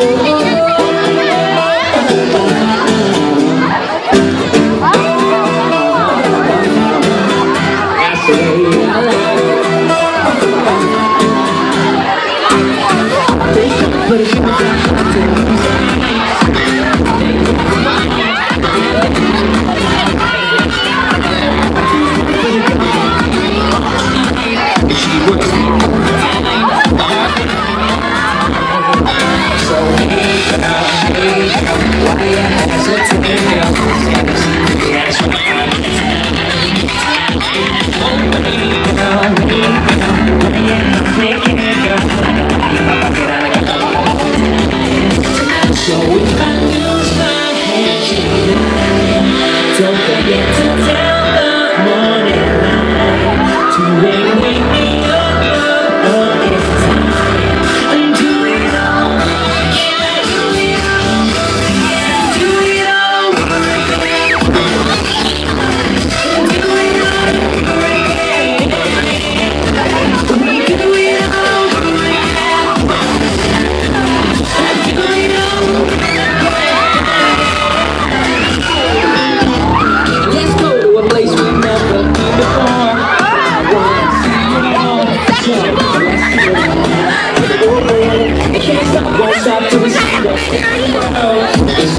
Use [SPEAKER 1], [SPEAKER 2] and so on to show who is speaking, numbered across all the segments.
[SPEAKER 1] you. Don't forget to tell the world.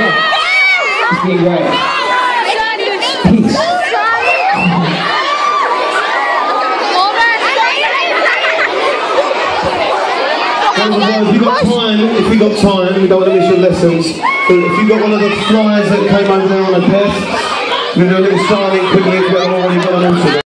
[SPEAKER 1] It's being right. Peace.
[SPEAKER 2] If you got time, if we got time, we don't want to miss your lessons. But if you got one of the flyers that came over there on a desk, going do a little styling quickly if you haven't already got them into